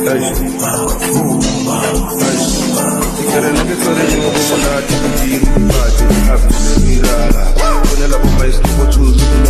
Hey. Hey. Got a nigga cause a nigga was a lot to the party, happy to be la la. When I love my skin, what you looking